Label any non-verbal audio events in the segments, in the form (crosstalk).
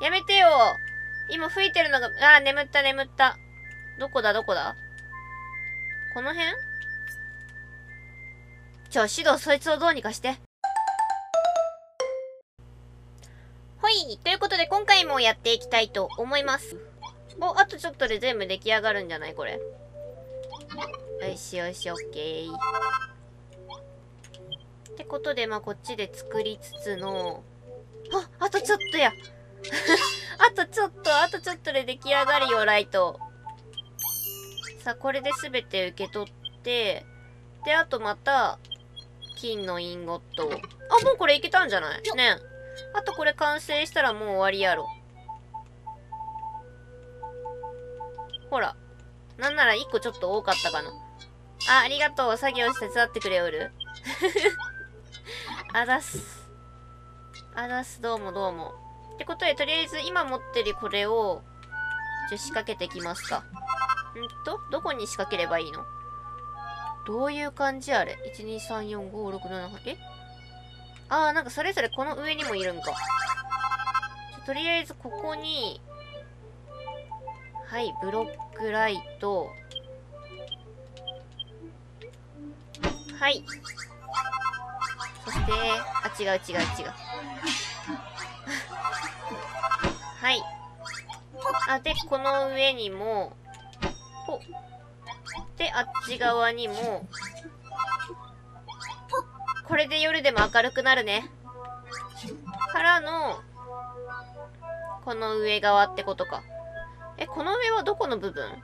やめてよ今吹いてるのが、あー、眠った眠った。どこだどこだ？この辺？ちょ、指導そいつをどうにかして。ほいということで今回もやっていきたいと思います。お、あとちょっとで全部出来上がるんじゃない？これ。よしよし、オッケー。ってことで、まあ、こっちで作りつつの、あ、あとちょっとや (laughs) あとちょっと、あとちょっとで出来上がるよ、ライト。さあ、これで全て受け取って、で、あとまた、金のインゴットを。あ、もうこれいけたんじゃない？ねあとこれ完成したらもう終わりやろ。ほら。なんなら1個ちょっと多かったかな。あ、ありがとう。作業して手伝ってくれおる。(laughs) あざす。あざす。どうもどうも。ってことで、とりあえず今持ってるこれを、じゃ仕掛けてきますか。んとどこに仕掛ければいいの？どういう感じあれ ?1、2、3、4、5、6、7、8、え？あー、なんかそれぞれこの上にもいるんか。とりあえずここに、はい、ブロックライト。はい。そして、あ、違う違う違う。はい。あ、で、この上にも、ほ。で、あっち側にも、これで夜でも明るくなるね。からの、この上側ってことか。え、この上はどこの部分？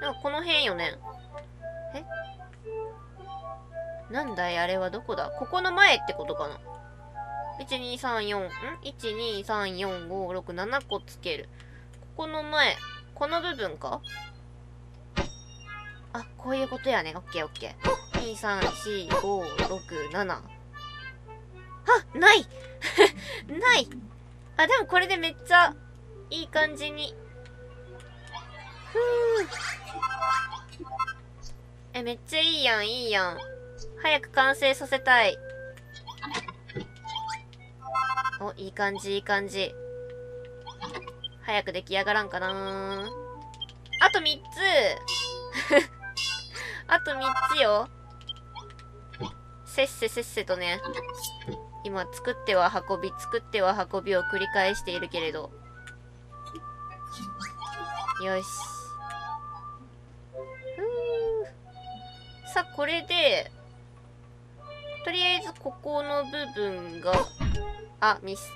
なんかこの辺よね。え？なんだい？あれはどこだ？ここの前ってことかな ?1234、ん ?1234567 個つける。ここの前、この部分か？あ、こういうことやね。オッケーオッケー。2、3、4、5、6、7。あ、ない (laughs) ないあ、でもこれでめっちゃいい感じに。ふぅ。え、めっちゃいいやん、いいやん。早く完成させたい。お、いい感じ、いい感じ。早く出来上がらんかなあと3つ (laughs) あと3つよ。せっせせっせとね。今、作っては運び、作っては運びを繰り返しているけれど。よし。ふー。さあ、これで、とりあえずここの部分が、あ、ミス。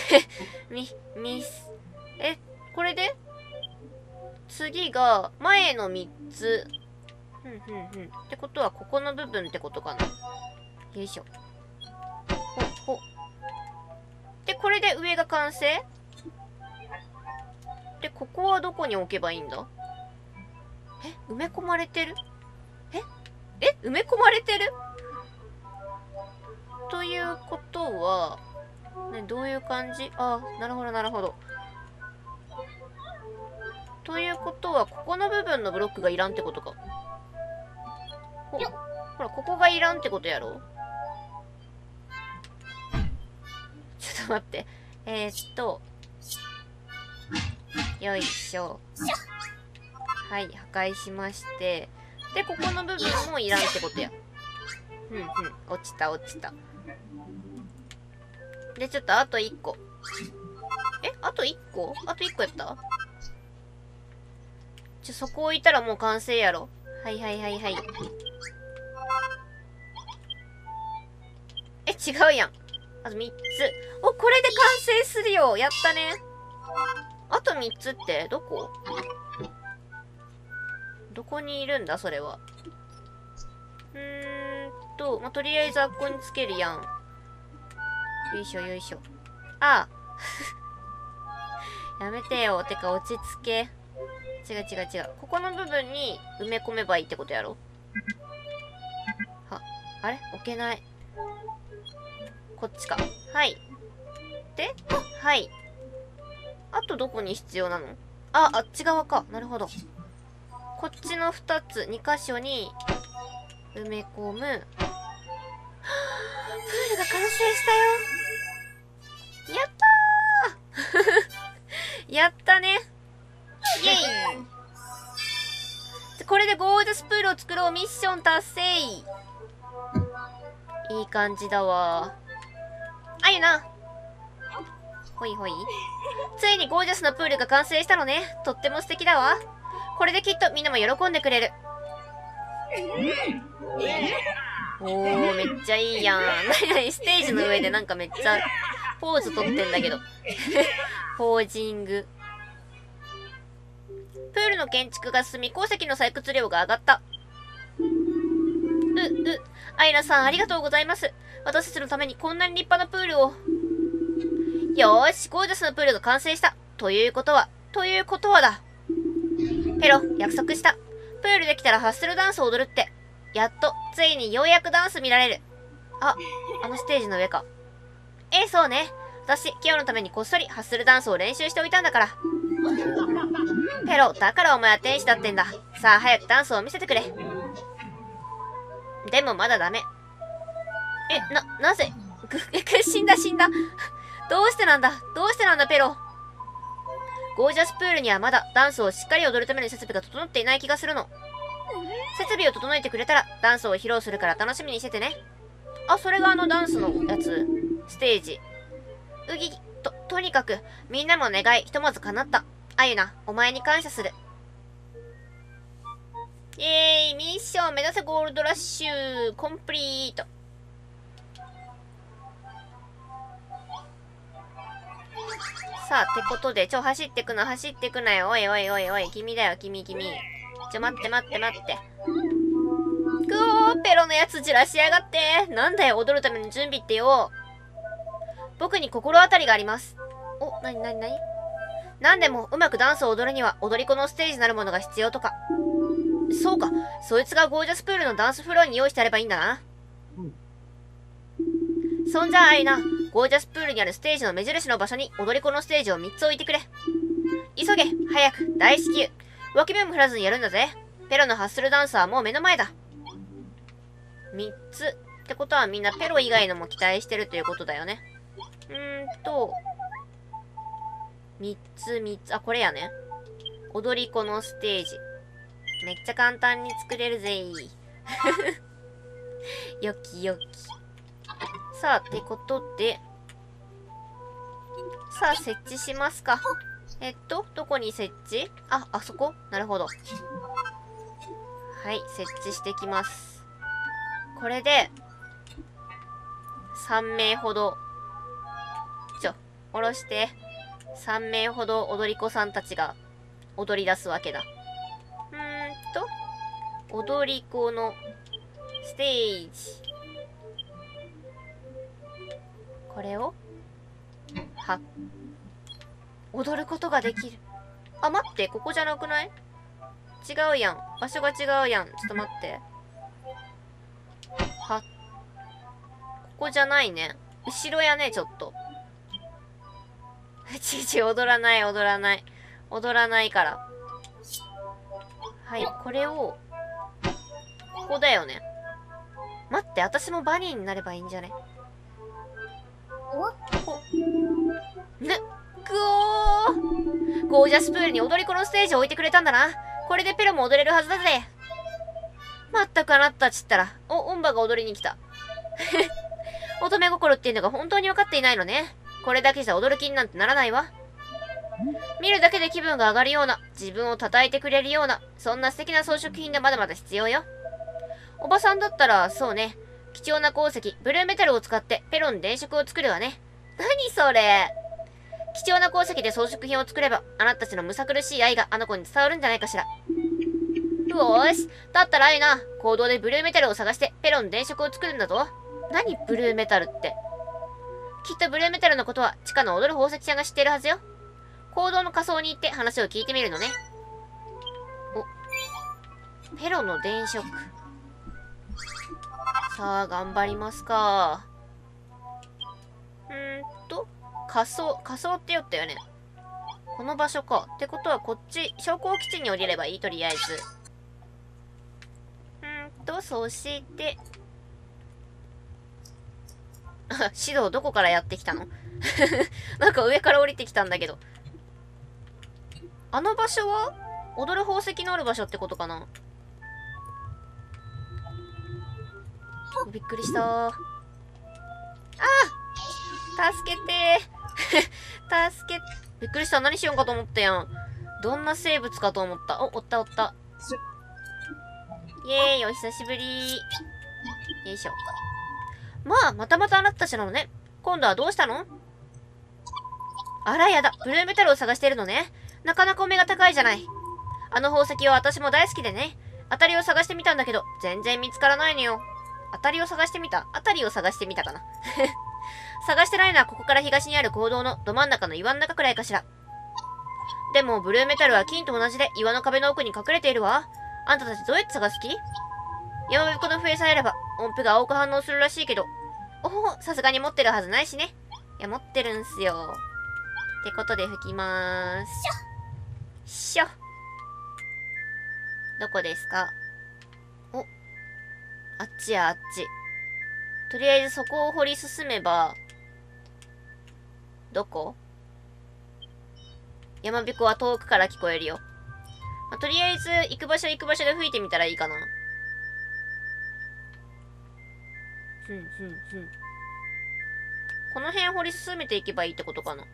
(laughs) ミ、ミス。え、これで？次が、前の3つ。ふんふんふん。ってことは、ここの部分ってことかな。よいしょ。ほ、ほ。で、これで上が完成？で、ここはどこに置けばいいんだ？え埋め込まれてる？ええ埋め込まれてる？ということは、ね、どういう感じ？あ、なるほど、なるほど。ということは、ここの部分のブロックがいらんってことか。ほ、ほら、ここがいらんってことやろ？ちょっと待って。えー、っと、よいしょ。はい、破壊しまして。で、ここの部分もいらんってことや。ふんふん、落ちた落ちた。で、ちょっとあと1個。え？あと1個？あと1個やった？ちょ、そこ置いたらもう完成やろ。はいはいはいはい。え、違うやん。あと3つ。お、これで完成するよやったね。あと3つって？どこ？どこにいるんだそれは？うんと、まあ、とりあえずあっこにつけるやん。よいしょよいしょ。あ (laughs) やめてよ。てか落ち着け。違う違う違う。ここの部分に埋め込めばいいってことやろは、あれ？置けない。こっちか。はい。で、はい。あとどこに必要なの？あ、あっち側か。なるほど。こっちの2つ、2箇所に埋め込む。ールが完成したよ。やった (laughs) やったね。イエイ。これでゴージャスプールを作ろうミッション達成。いい感じだわ。あゆな。ほいほい。ついにゴージャスなプールが完成したのね。とっても素敵だわ。これできっとみんなも喜んでくれるおー、めっちゃいいやん。(laughs) なにステージの上でなんかめっちゃポーズ取ってんだけど。(laughs) ポージング。プールの建築が進み、鉱石の採掘量が上がった。う、う、アイナさんありがとうございます。私たちのためにこんなに立派なプールを。よーし、ゴージャスなプールが完成した。ということは、ということはだ。ペロ、約束した。プールできたらハッスルダンスを踊るって。やっと、ついにようやくダンス見られる。あ、あのステージの上か。ええ、そうね。私、今日のためにこっそりハッスルダンスを練習しておいたんだから。ペロ、だからお前は天使だってんだ。さあ、早くダンスを見せてくれ。でもまだダメ。え、な、なぜ？ぐ、ぐ、死んだ死んだ。どうしてなんだ？どうしてなんだ、ペロ？ゴージャスプールにはまだダンスをしっかり踊るための設備が整っていない気がするの。設備を整えてくれたらダンスを披露するから楽しみにしててね。あ、それがあのダンスのやつ。ステージ。うぎ、と、とにかく、みんなも願い、ひとまず叶った。あゆな、お前に感謝する。イェーイミッション目指せゴールドラッシュコンプリートさあ、ってことで、ちょ、走ってくな、走ってくなよ。おいおいおいおい、君だよ、君、君。ちょ、待って待って待って。くおー、ペロのやつじらしやがって。なんだよ、踊るための準備ってよ。僕に心当たりがあります。お、なになになになんでも、うまくダンスを踊るには、踊り子のステージなるものが必要とか。そうか、そいつがゴージャスプールのダンスフロアに用意してあればいいんだな。そんじゃあいな、ゴージャスプールにあるステージの目印の場所に踊り子のステージを3つ置いてくれ。急げ、早く、大至急。脇目も振らずにやるんだぜ。ペロのハッスルダンスはもう目の前だ。3つ。ってことはみんなペロ以外のも期待してるということだよね。うーんと、3つ3つ、あ、これやね。踊り子のステージ。めっちゃ簡単に作れるぜ (laughs) よきよき。さあ、ってことで、さあ、設置しますか。えっと、どこに設置？あ、あそこ？なるほど。はい、設置してきます。これで、3名ほど、ちょ、下ろして、3名ほど踊り子さんたちが踊り出すわけだ。うーんと、踊り子のステージ。これを、はっ踊ることができる。あ、待って、ここじゃなくない？違うやん。場所が違うやん。ちょっと待って。は、ここじゃないね。後ろやね、ちょっと。(laughs) ちち、踊らない、踊らない。踊らないから。はい、これを、ここだよね。待って、私もバニーになればいいんじゃね？お？ねくおゴージャスプールに踊り子のステージを置いてくれたんだな。これでペロも踊れるはずだぜ。まったくあなたちったら、お、オンバが踊りに来た。(laughs) 乙女心っていうのが本当に分かっていないのね。これだけじゃ踊る気になんてならないわ。見るだけで気分が上がるような、自分を叩いてくれるような、そんな素敵な装飾品がまだまだ必要よ。おばさんだったら、そうね、貴重な鉱石、ブルーメタルを使ってペロン電飾を作るわね。何それ貴重な鉱石で装飾品を作れば、あなたたちのむさ苦しい愛があの子に伝わるんじゃないかしら。よーし。だったらあいな。行動でブルーメタルを探して、ペロン電飾を作るんだぞ。何ブルーメタルって？きっとブルーメタルのことは、地下の踊る宝石ちゃんが知ってるはずよ。行動の仮想に行って話を聞いてみるのね。お。ペロの電飾。さあ、頑張りますか。仮想、仮想って言ったよね。この場所か。ってことはこっち、昇降基地に降りればいいとりあえず。うんと、そして、あ、(laughs) 指導どこからやってきたの？(laughs) なんか上から降りてきたんだけど。あの場所は？踊る宝石のある場所ってことかな？びっくりしたあ助けて助け、びっくりした。何しようかと思ったやん。どんな生物かと思った。お、おったおった。イェーイ、お久しぶり。よいしょ。まあ、またまたあなたたちなのね。今度はどうしたの？あらやだ、ブルーメタルを探してるのね。なかなかお目が高いじゃない。あの宝石は私も大好きでね。当たりを探してみたんだけど、全然見つからないのよ。当たりを探してみた当たりを探してみたかな。探してないのはここから東にある坑道のど真ん中の岩の中くらいかしら。でも、ブルーメタルは金と同じで岩の壁の奥に隠れているわ。あんたたちどうやって探す気？山彦の笛さえあれば、音符が青く反応するらしいけど。おほほさすがに持ってるはずないしね。いや、持ってるんすよ。ってことで吹きまーす。しょ。どこですか？お。あっちや、あっち。とりあえずそこを掘り進めば、どこ？山彦は遠くから聞こえるよ。まあ、とりあえず、行く場所行く場所で吹いてみたらいいかな。ふんふんふん。この辺掘り進めていけばいいってことかな。ま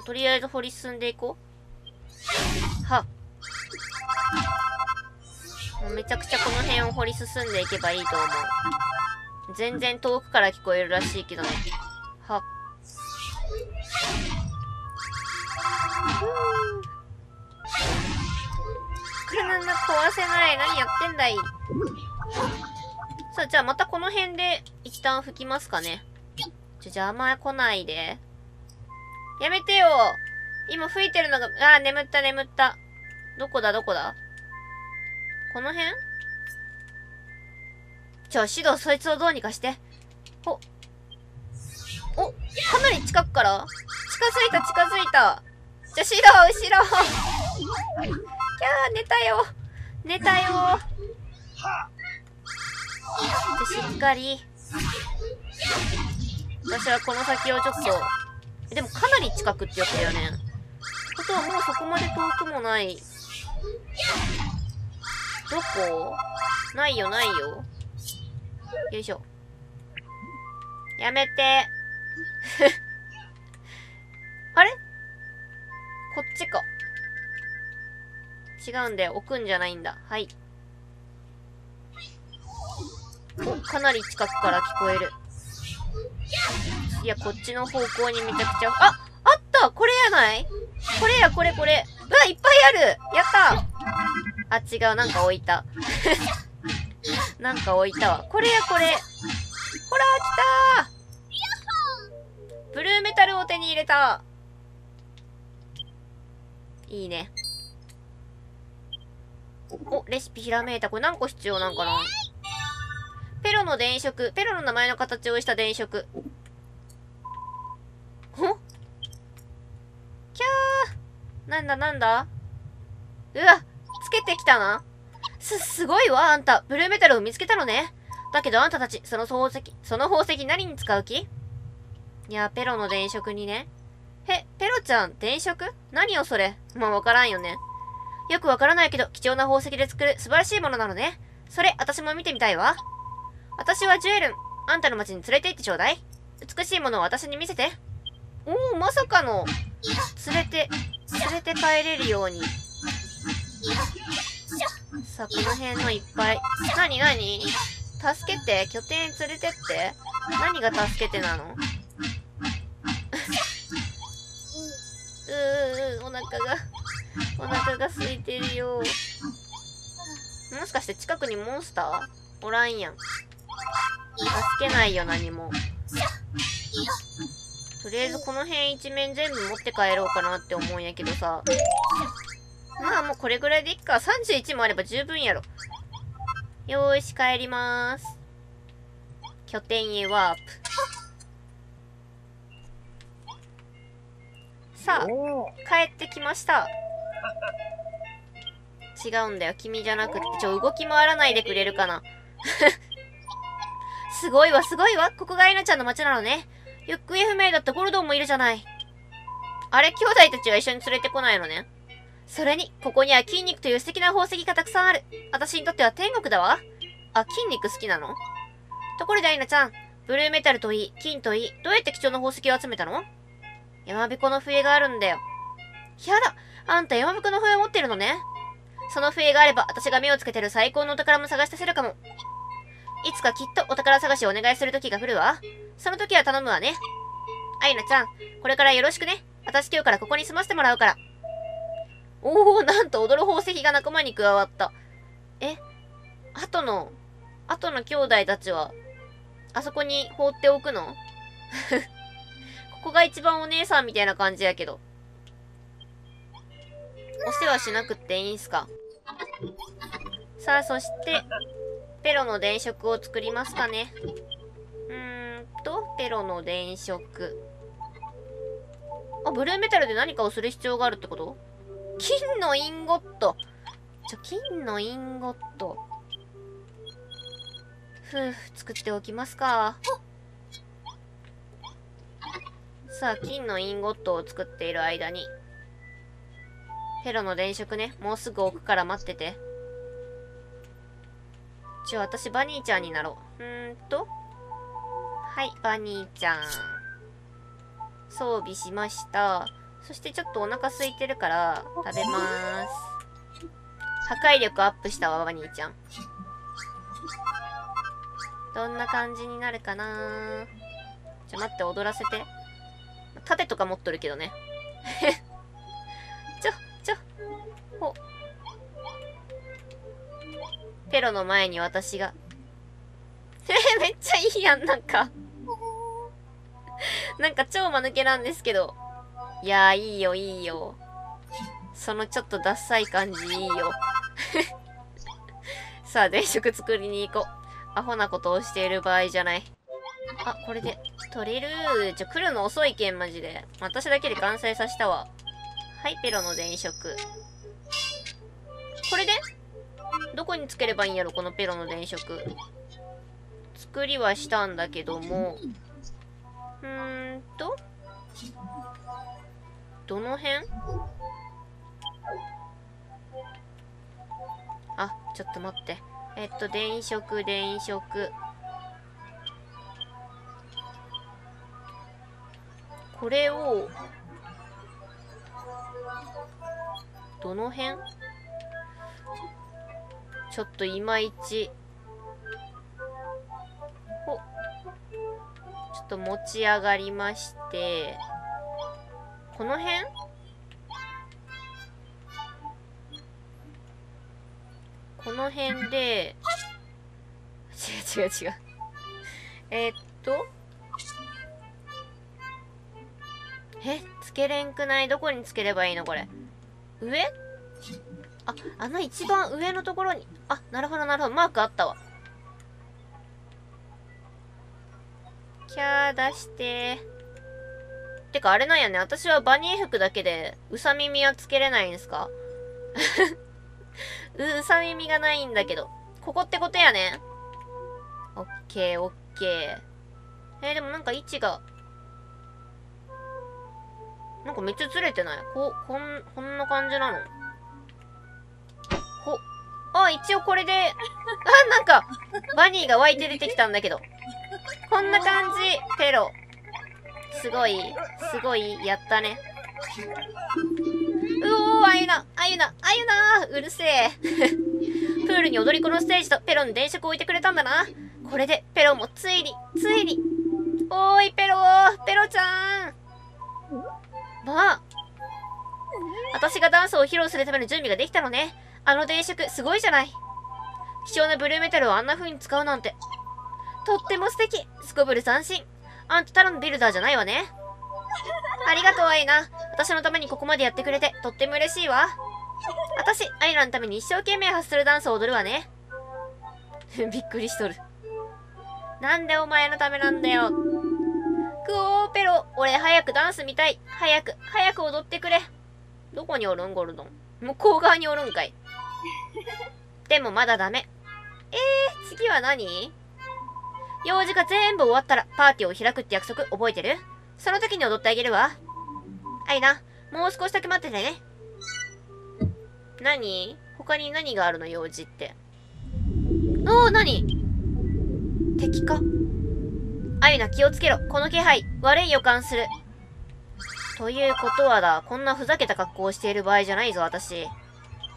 あ、とりあえず掘り進んでいこう。はもうめちゃくちゃこの辺を掘り進んでいけばいいと思う。全然遠くから聞こえるらしいけどね。は車が壊せない。何やってんだい。さあ、じゃあまたこの辺で一旦吹きますかね。ちょ、邪魔来ないで。やめてよ今吹いてるのが、あー、眠った眠った。どこだどこだ？この辺？ちょ、指導そいつをどうにかして。ほ。お、かなり近くから？近づいた近づいた。じゃ、後ろ後ろキャー、寝たよ寝たよじゃ、しっかり。私はこの先をちょっと、でもかなり近くって言ったよね。ことはもうそこまで遠くもない。どこ？ないよ、ないよ。よいしょ。やめて。(laughs) あれ？こっちか。違うんだよ。置くんじゃないんだ。はい。お、かなり近くから聞こえる。いや、こっちの方向にめちゃくちゃ、ああったこれやない？これや、これこれ。うわ、いっぱいあるやったあ、違う、なんか置いた。(laughs) なんか置いたわ。これや、これ。ほら、来たブルーメタルを手に入れたいいね。お、レシピひらめいた。これ何個必要なんかな？ペロの電飾。ペロの名前の形をした電飾。ほキャーなんだなんだ？うわつけてきたな。す、すごいわ、あんた。ブルーメタルを見つけたのね。だけどあんたたち、その宝石、その宝石何に使う気？いや、ペロの電飾にね。へ、ペロちゃん、電飾何よそれ。まあ、わからんよね。よくわからないけど、貴重な宝石で作る素晴らしいものなのね。それ、私も見てみたいわ。私はジュエルン。あんたの町に連れて行ってちょうだい。美しいものを私に見せて。おお、まさかの。連れて、連れて帰れるように。さあ、この辺のいっぱい。なになに助けて拠点連れてって何が助けてなの？お腹が、お腹が空いてるよ。もしかして近くにモンスター？おらんやん。助けないよ、何も。とりあえずこの辺一面全部持って帰ろうかなって思うんやけどさ。まあもうこれぐらいでいっか。31もあれば十分やろ。よーし、帰ります。拠点へワープ。帰ってきました。違うんだよ。君じゃなくて。ちょ、動き回らないでくれるかな。(laughs) すごいわ、すごいわ。ここがエナちゃんの街なのね。行方不明だったゴルドンもいるじゃない。あれ、兄弟たちは一緒に連れてこないのね。それに、ここには筋肉という素敵な宝石がたくさんある。私にとっては天国だわ。あ、筋肉好きなの？ところでアイナちゃん、ブルーメタルといい、金といい、どうやって貴重な宝石を集めたの？山彦の笛があるんだよ。やだあんた山彦の笛を持ってるのね。その笛があれば、私が目をつけてる最高のお宝も探し出せるかも。いつかきっとお宝探しをお願いする時が来るわ。その時は頼むわね。アイナちゃん、これからよろしくね。私今日からここに住ませてもらうから。おお、なんと踊る宝石が仲間に加わった。え、後の、後の兄弟たちは、あそこに放っておくの？ここが一番お姉さんみたいな感じやけど。お世話しなくっていいんすか？さあ、そして、ペロの電飾を作りますかね。うーんと、ペロの電飾。あ、ブルーメタルで何かをする必要があるってこと？金のインゴット。ちょ、金のインゴット。ふう、作っておきますか。さあ、金のインゴットを作っている間に。ペロの電飾ね、もうすぐ置くから待ってて。ちょ、私バニーちゃんになろう。うーんと。はい、バニーちゃん。装備しました。そしてちょっとお腹空いてるから食べまーす。破壊力アップしたわ、バニーちゃん。どんな感じになるかな？ちょ、待って、踊らせて。盾とか持っとるけどね。(laughs) ちょ、ちょ、ほ。ペロの前に私が。え (laughs) めっちゃいいやん、なんか (laughs) なんか超間抜けなんですけど。いやー、いいよ、いいよ。そのちょっとダッサい感じいいよ。さあ、電飾作りに行こう。アホなことをしている場合じゃない。あ、これで、取れるちょ、来るの遅いけん、マジで。私だけで完成させたわ。はい、ペロの電飾。これで？どこにつければいいんやろ、このペロの電飾。作りはしたんだけども。うーんと。どの辺？あ、ちょっと待って。えっと、電飾、電飾。これを、どの辺？ちょっといまいち。ちょっと持ち上がりまして。この辺？この辺で、違う違う違う。え、っと、けれんくない？どこにつければいいのこれ？上？あ、あの一番上のところに。あ、なるほどなるほど。マークあったわ。キャー出して。てかあれなんやね。私はバニー服だけで、うさ耳はつけれないんですか？(laughs) うさ耳がないんだけど。ここってことやね。オッケー、オッケー。えー、でもなんか位置が、なんかめっちゃずれてない？こ、こん、こんな感じなの？ほ、あ、一応これで、あ、なんか、バニーが湧いて出てきたんだけど。こんな感じ、ペロ。すごい、すごい、やったね。うおー、あゆな、あゆな、あゆなうるせえ。プールに踊り子のステージとペロに電飾を置いてくれたんだな。これでペロもついに、ついに。おーい、ペロー、ペロちゃん。まあ。私がダンスを披露するための準備ができたのね。あの電飾、すごいじゃない。貴重なブルーメタルをあんな風に使うなんて。とっても素敵。すこぶる斬新。あんたただのビルダーじゃないわね。ありがとう、アイナ。私のためにここまでやってくれて、とっても嬉しいわ。私、アイナのために一生懸命発するダンスを踊るわね。(laughs) びっくりしとる。なんでお前のためなんだよ。クオーペロ、俺早くダンス見たい。早く、早く踊ってくれ。どこにおるんゴルドン？向こう側におるんかい。(laughs) でもまだダメ。えー、次は何？用事が全部終わったらパーティーを開くって約束覚えてる？その時に踊ってあげるわ。あいな、もう少しだけ待っててね。何？他に何があるの用事って？おー、何？敵かあゆな気をつけろ。この気配、悪い予感する。ということはだ、こんなふざけた格好をしている場合じゃないぞ、私。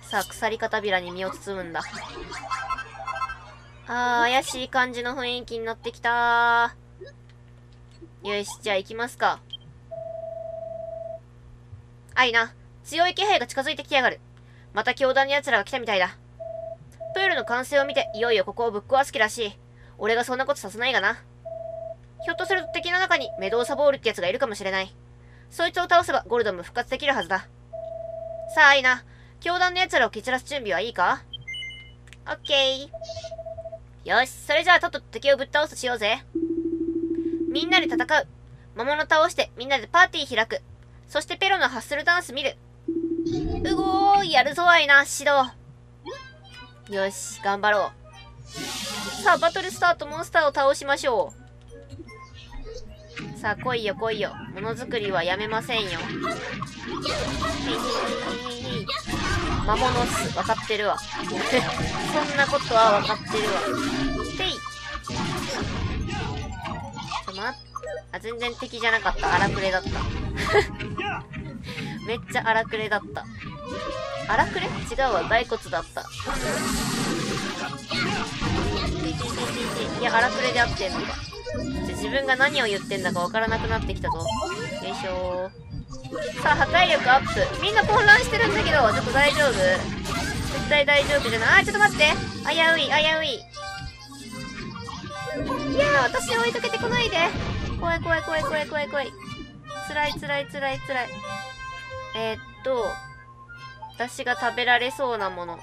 さあ、鎖片びらに身を包むんだ。あー、怪しい感じの雰囲気になってきたよし、じゃあ行きますか。あいな、強い気配が近づいてきやがる。また教団の奴らが来たみたいだ。プールの完成を見て、いよいよここをぶっ壊す気らしい。俺がそんなことさせないがな。ひょっとすると敵の中にメドーサボールってやつがいるかもしれない。そいつを倒せばゴルドンも復活できるはずだ。さあ、アイナ、教団の奴らを蹴散らす準備はいいか？オッケー。よし、それじゃあとっとと敵をぶっ倒すとしようぜ。みんなで戦う。魔物倒してみんなでパーティー開く。そしてペロのハッスルダンス見る。うごーい、やるぞ、アイナ、指導。よし、頑張ろう。さあ、バトルスタート、モンスターを倒しましょう。さあ、来いよ来いよ。ものづくりはやめませんよ。へいへいへいへいへい。魔物っす。わかってるわ。(laughs) そんなことはわかってるわ。てい。ちょ、待っあ、全然敵じゃなかった。荒くれだった。(laughs) めっちゃ荒くれだった。荒くれ？違うわ。骸骨だった。いや、荒くれで合ってんのか。自分が何を言ってんだかわからなくなってきたぞ。よいしょ。さあ、破壊力アップ。みんな混乱してるんだけど、ちょっと大丈夫絶対大丈夫じゃない。あー、ちょっと待って。危うい、危うい。いやー、私を追いかけてこないで。怖い怖い怖い怖い怖い怖い。辛い辛い辛い辛い。えー、っと、私が食べられそうなもの。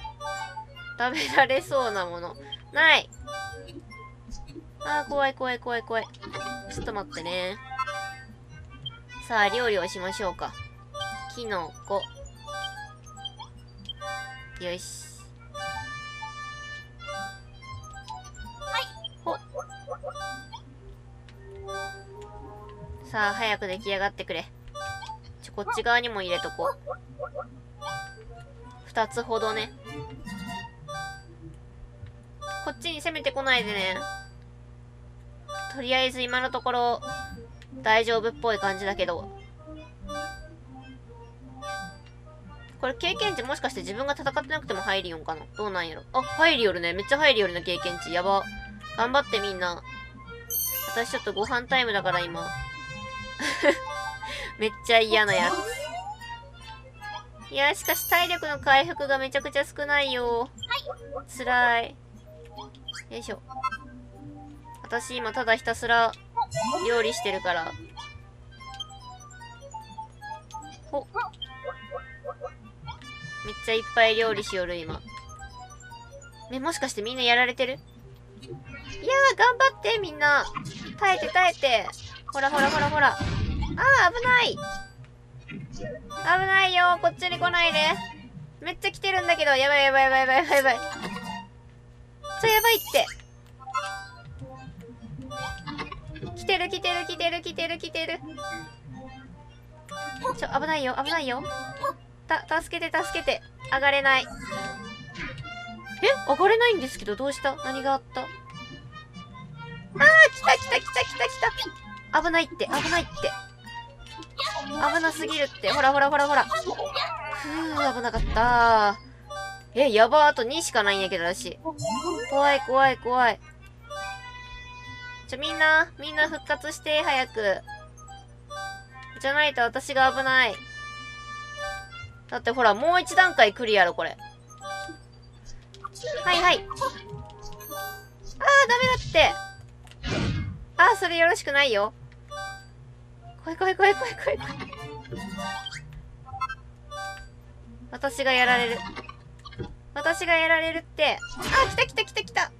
食べられそうなもの。ない。あー、怖い怖い怖い怖い。ちょっと待ってね。さあ、料理をしましょうか。キノコ。よし。ほさあ、早く出来上がってくれ。ちょ、こっち側にも入れとこう。二つほどね。こっちに攻めてこないでね。とりあえず今のところ、大丈夫っぽい感じだけど。これ経験値もしかして自分が戦ってなくても入りよんかな？どうなんやろ？あ、入りよるね。めっちゃ入りよるね、経験値。やば。頑張ってみんな。私ちょっとご飯タイムだから今。(laughs) めっちゃ嫌なやつ。いや、しかし体力の回復がめちゃくちゃ少ないよ。辛い。よいしょ。私今ただひたすら料理してるから。ほ。めっちゃいっぱい料理しよる今。え、もしかしてみんなやられてる？いやー、頑張ってみんな。耐えて耐えて。ほらほらほらほら。あー、危ない危ないよこっちに来ないで。めっちゃ来てるんだけど。やばいやばいやばいやばいやばいやばい。ちょ、やばいって。来てる来てる来てる来てる来てる。ちょ、危ないよ危ないよ。た、助けて助けて。上がれない。え上がれないんですけど、どうした？何があった？あー、来た来た来た来た来た。危ないって、危ないって。危なすぎるって。ほらほらほらほら。ふー、危なかったえ、やば、あと2しかないんやけど、私。怖い怖い怖い。ちょ、みんな、みんな復活して、早く。じゃないと私が危ない。だってほら、もう一段階クリアろ、これ。はいはい。あー、ダメだって。あー、それよろしくないよ。怖い怖い怖い怖い怖い怖い。私がやられる。私がやられるって。あー、来た来た来た来た。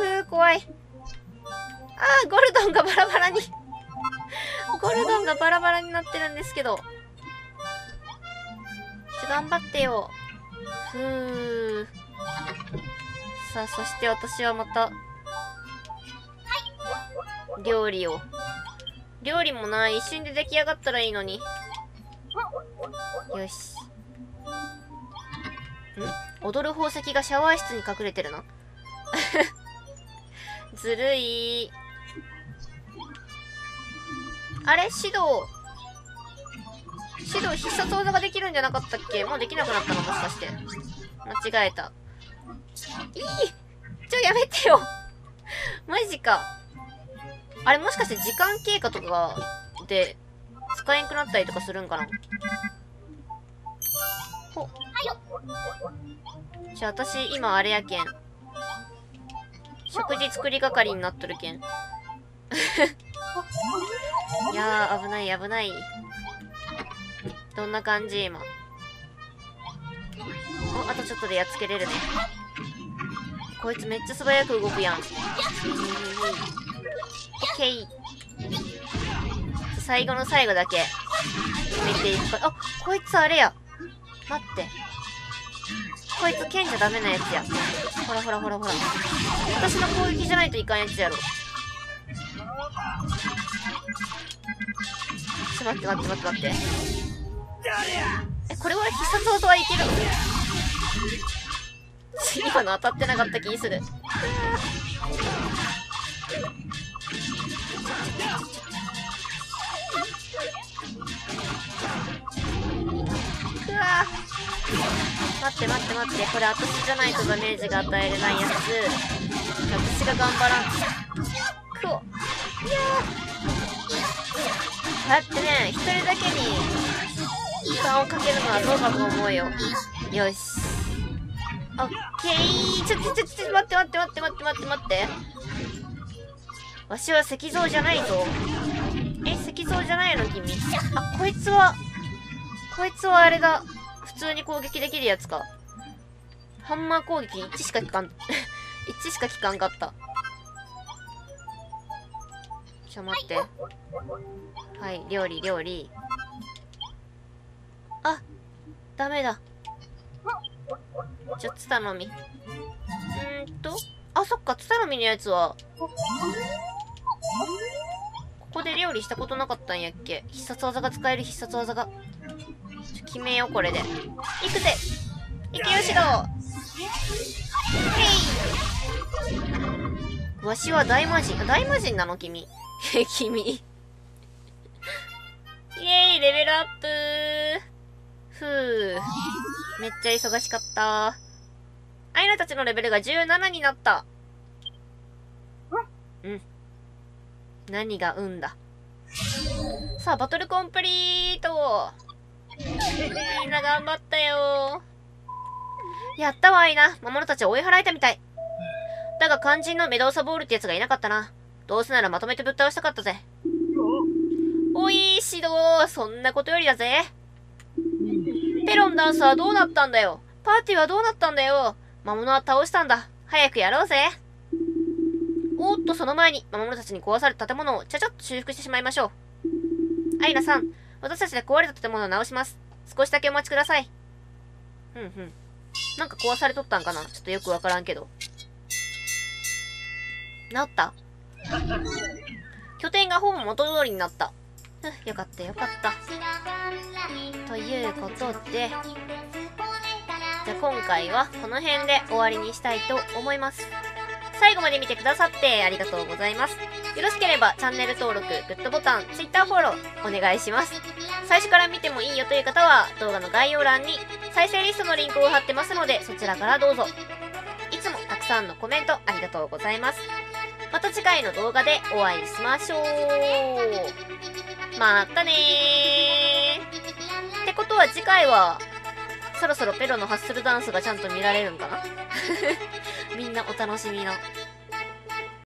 くー、怖い。あー、ゴルドンがバラバラに。ゴルドンがバラバラになってるんですけど。ちょ、頑張ってよ。ふー。さあ、そして私はまた、料理を。料理もない、一瞬で出来上がったらいいのに。よし。踊る宝石がシャワー室に隠れてるの？(laughs) ずるい。あれ？指導。指導必殺技ができるんじゃなかったっけ？もうできなくなったのもしかして。間違えた。いい！ちょやめてよ。マジか。あれもしかして時間経過とかで使えんくなったりとかするんかな？ほ。じゃあ私今あれやけん食事作り係になっとるけん。(laughs) いやー危ない危ない。どんな感じ今？おあとちょっとでやっつけれるね。こいつめっちゃ素早く動くやん。オッケー。最後の最後だけ。決めていくかあこいつあれや。待って。こいつ剣じゃダメなやつや。ほらほらほらほら。私の攻撃じゃないといかんやつやろ。ちょ待って待って待って待って。えこれは必殺技はいけるの？今の当たってなかった気する。くわ。待って待って待ってこれ私じゃないとダメージが与えれないやつ。私が頑張らん。くおいやだってね一人だけに負担をかけるのはどうかと思うよ。よし。オッケー。ちょちょちょちょ待って待って待って待って待って待って。わしは石像じゃないぞ。え石像じゃないの君？あこいつはこいつはあれだ。通に攻撃できるやつか。ハンマー攻撃1しか効かん、(laughs) 1しか効かんかった。ちょ、待って。はい、料理、料理。あ、ダメだ。じゃ、ツタのみ。うーんと、あ、そっか、ツタのみのやつは、ここで料理したことなかったんやっけ必殺技が使える必殺技が。決めよう、これで。行くぜ行くよ、シドへいわしは大魔人。大魔人なの君。君。イエーイレベルアップふぅ。めっちゃ忙しかった。アイナたちのレベルが17になった。うん。何が運だ。さあ、バトルコンプリートみんな頑張ったよやったわ、アイナ。魔物たちを追い払えたみたい。だが肝心のメドウサボールってやつがいなかったな。どうせならまとめてぶっ倒したかったぜ。おい、指導そんなことよりだぜ。ペロンダンスはどうなったんだよ。パーティーはどうなったんだよ。魔物は倒したんだ。早くやろうぜ。おっと、その前に、魔物たちに壊された建物をちゃちゃっと修復してしまいましょう。アイナさん、私たちで壊れた建物を直します。少しだけお待ちください。ふんふん。なんか壊されとったんかな？ちょっとよくわからんけど。治った？拠点がほぼ元通りになった。よかったよかった。ということで、じゃあ今回はこの辺で終わりにしたいと思います。最後まで見てくださってありがとうございます。よろしければチャンネル登録、グッドボタン、Twitter フォローお願いします。最初から見てもいいよという方は動画の概要欄に再生リストのリンクを貼ってますのでそちらからどうぞ。いつもたくさんのコメントありがとうございます。また次回の動画でお会いしましょう。またねー。ってことは次回はそろそろペロのハッスルダンスがちゃんと見られるんかな？(laughs) みんなお楽しみの。